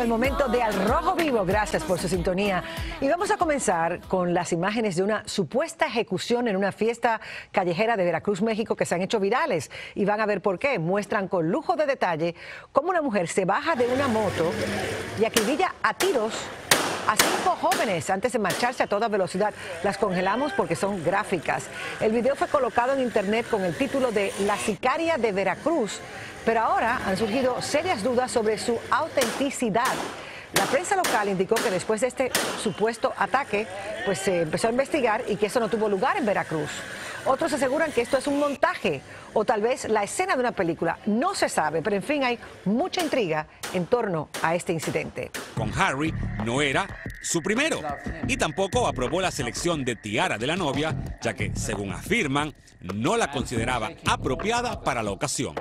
El momento de Al Rojo Vivo, gracias por su sintonía. Y vamos a comenzar con las imágenes de una supuesta ejecución en una fiesta callejera de Veracruz, México, que se han hecho virales. Y van a ver por qué. Muestran con lujo de detalle cómo una mujer se baja de una moto y acribilla a tiros a cinco jóvenes antes de marcharse a toda velocidad. Las congelamos porque son gráficas. El video fue colocado en internet con el título de La sicaria de Veracruz, pero ahora han surgido serias dudas sobre su autenticidad. La prensa local indicó que después de este supuesto ataque, pues se empezó a investigar y que eso no tuvo lugar en Veracruz. Otros aseguran que esto es un montaje o tal vez la escena de una película. No se sabe, pero en fin hay mucha intriga en torno a este incidente. Con Harry no era su primero y tampoco aprobó la selección de tiara de la novia, ya que, según afirman, no la consideraba apropiada para la ocasión.